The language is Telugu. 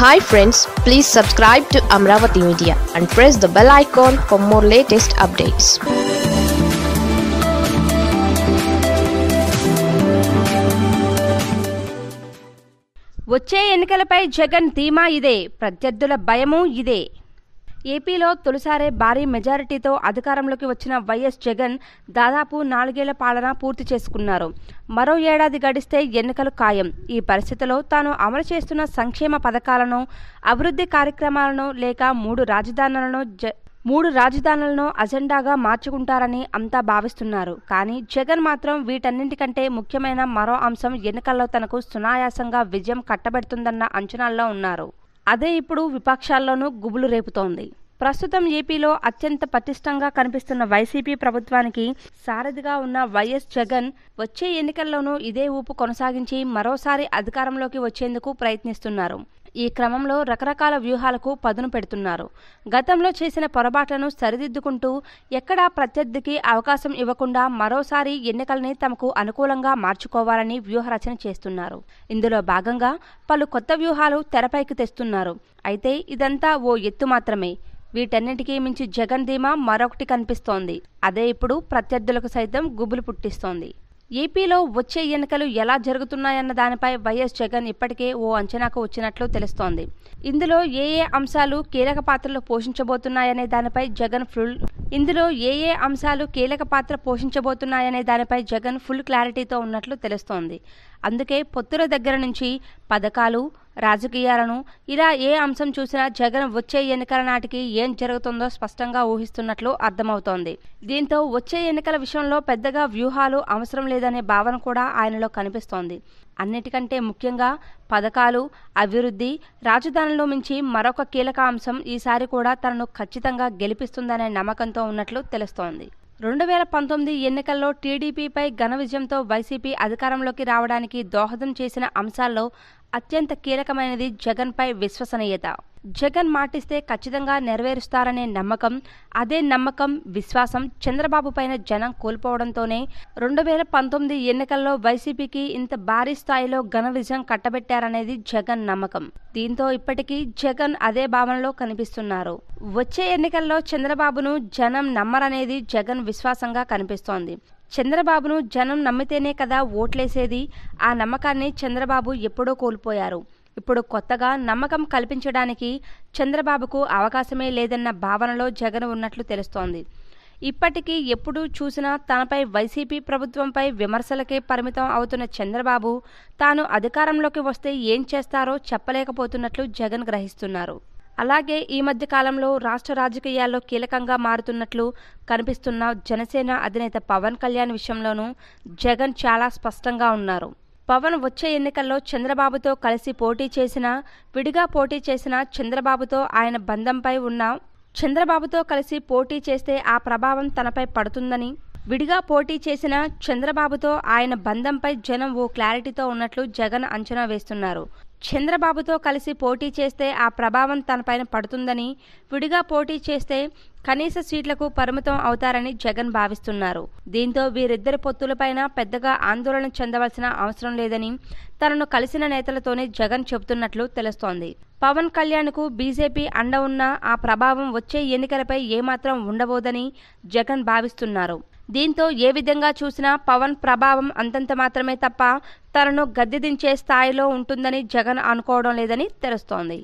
Hi friends please subscribe to Amaravati media and press the bell icon for more latest updates వచ్చే ఎన్నికలపై జగన్ ధీమా ఇదే. ప్రత్యర్థుల భయము ఇదే. ఏపీలో తొలిసారే భారీ మెజారిటీతో అధికారంలోకి వచ్చిన వైఎస్ జగన్ దాదాపు నాలుగేళ్ళ పాలన పూర్తి చేసుకున్నారు. మరో ఏడాది గడిస్తే ఎన్నికలు ఖాయం. ఈ పరిస్థితిలో తాను అమలు చేస్తున్న సంక్షేమ పథకాలను అభివృద్ధి కార్యక్రమాలను లేక మూడు రాజధానులను జ మూడు రాజధానులను అజెండాగా మార్చుకుంటారని అంతా భావిస్తున్నారు. కానీ జగన్ మాత్రం వీటన్నింటికంటే ముఖ్యమైన మరో అంశం ఎన్నికల్లో తనకు సునాయాసంగా విజయం కట్టబెడుతుందన్న అంచనాల్లో ఉన్నారు. అదే ఇప్పుడు విపక్షాల్లోనూ గుబులు రేపుతోంది. ప్రస్తుతం ఏపీలో అత్యంత పటిష్టంగా కనిపిస్తున్న వైసీపీ ప్రభుత్వానికి సారథిగా ఉన్న వైఎస్ జగన్ వచ్చే ఎన్నికల్లోనూ ఇదే ఊపు కొనసాగించి మరోసారి అధికారంలోకి వచ్చేందుకు ప్రయత్నిస్తున్నారు. ఈ క్రమంలో రకరకాల వ్యూహాలకు పదును పెడుతున్నారు. గతంలో చేసిన పొరపాట్లను సరిదిద్దుకుంటూ ఎక్కడా ప్రత్యర్థికి అవకాశం ఇవ్వకుండా మరోసారి ఎన్నికల్ని తమకు అనుకూలంగా మార్చుకోవాలని వ్యూహరచన చేస్తున్నారు. ఇందులో భాగంగా పలు కొత్త వ్యూహాలు తెరపైకి తెస్తున్నారు. అయితే ఇదంతా ఓ ఎత్తు మాత్రమే. వీటన్నిటికీ మించి జగన్ ధీమా మరొకటి కనిపిస్తోంది. అదే ఇప్పుడు ప్రత్యర్థులకు సైతం గుబులు పుట్టిస్తోంది. ఏపీలో వచ్చే ఎన్నికలు ఎలా జరుగుతున్నాయన్న దానిపై వైఎస్ జగన్ ఇప్పటికే ఓ అంచనాకు వచ్చినట్లు తెలుస్తోంది. ఇందులో ఏ ఏ అంశాలు కీలక పాత్రలు పోషించబోతున్నాయనే దానిపై జగన్ ఫుల్ ఇందులో ఏ ఏ అంశాలు కీలక పాత్ర పోషించబోతున్నాయనే దానిపై జగన్ ఫుల్ క్లారిటీతో ఉన్నట్లు తెలుస్తోంది. అందుకే పొత్తుల దగ్గర నుంచి పథకాలు రాజకీయాలను ఇలా ఏ అంశం చూసినా జగన్ వచ్చే ఎన్నికల నాటికి ఏం జరుగుతుందో స్పష్టంగా ఊహిస్తున్నట్లు అర్థమవుతోంది. దీంతో వచ్చే ఎన్నికల విషయంలో పెద్దగా వ్యూహాలు అవసరం లేదనే భావన కూడా ఆయనలో కనిపిస్తోంది. అన్నిటికంటే ముఖ్యంగా పథకాలు అభివృద్ధి రాజధానిలో మించి మరొక కీలక అంశం ఈసారి కూడా తనను ఖచ్చితంగా గెలిపిస్తుందనే నమ్మకంతో ఉన్నట్లు తెలుస్తోంది. రెండు వేల పంతొమ్మిది ఎన్నికల్లో టీడీపీపై ఘన విజయంతో వైసీపీ అధికారంలోకి రావడానికి దోహదం చేసిన అంశాల్లో అత్యంత కీలకమైనది జగన్పై విశ్వసనీయత. జగన్ మాటిస్తే ఖచ్చితంగా నెరవేరుస్తారనే నమ్మకం అదే నమ్మకం విశ్వాసం చంద్రబాబు పైన జనం కోల్పోవడంతోనే రెండు వేల పంతొమ్మిది ఎన్నికల్లో వైసీపీకి ఇంత భారీ స్థాయిలో ఘన విజయం కట్టబెట్టారనేది జగన్ నమ్మకం. దీంతో ఇప్పటికీ జగన్ అదే భావనలో కనిపిస్తున్నారు. వచ్చే ఎన్నికల్లో చంద్రబాబును జనం నమ్మరనేది జగన్ విశ్వాసంగా కనిపిస్తోంది. చంద్రబాబును జనం నమ్మితేనే కదా ఓట్లేసేది? ఆ నమ్మకాన్ని చంద్రబాబు ఎప్పుడో కోల్పోయారు. ఇప్పుడు కొత్తగా నమ్మకం కల్పించడానికి చంద్రబాబుకు అవకాశమే లేదన్న భావనలో జగన్ ఉన్నట్లు తెలుస్తోంది. ఇప్పటికీ ఎప్పుడు చూసినా తనపై వైసీపీ ప్రభుత్వంపై విమర్శలకే పరిమితం అవుతున్న చంద్రబాబు తాను అధికారంలోకి వస్తే ఏం చేస్తారో చెప్పలేకపోతున్నట్లు జగన్ గ్రహిస్తున్నారు. అలాగే ఈ మధ్య కాలంలో రాష్ట్ర రాజకీయాల్లో కీలకంగా మారుతున్నట్లు కనిపిస్తున్న జనసేన అధినేత పవన్ కళ్యాణ్ విషయంలోనూ జగన్ చాలా స్పష్టంగా ఉన్నారు. పవన్ వచ్చే ఎన్నికల్లో చంద్రబాబుతో కలిసి పోటీ చేసినా విడిగా పోటీ చేసినా చంద్రబాబుతో ఆయన బంధంపై ఉన్న చంద్రబాబుతో కలిసి పోటీ చేస్తే ఆ ప్రభావం తనపై పడుతుందని విడిగా పోటీ చేసిన చంద్రబాబుతో ఆయన బంధంపై జనం ఓ క్లారిటీతో ఉన్నట్లు జగన్ అంచనా వేస్తున్నారు. చంద్రబాబుతో కలిసి పోటీ చేస్తే ఆ ప్రభావం తనపైన పడుతుందని విడిగా పోటీ చేస్తే కనీస సీట్లకు పరిమితం అవుతారని జగన్ భావిస్తున్నారు. దీంతో వీరిద్దరి పొత్తులపైన పెద్దగా ఆందోళన చెందవలసిన అవసరం లేదని తనను కలిసిన నేతలతోనే జగన్ చెబుతున్నట్లు తెలుస్తోంది. పవన్ కళ్యాణ్కు బీజేపీ అండ ఉన్న ఆ ప్రభావం వచ్చే ఎన్నికలపై ఏమాత్రం ఉండబోదని జగన్ భావిస్తున్నారు. దీంతో ఏ విధంగా చూసినా పవన్ ప్రభావం అంతంత మాత్రమే తప్ప తనను గద్దెదించే స్థాయిలో ఉంటుందని జగన్ అనుకోవడం లేదని తెలుస్తోంది.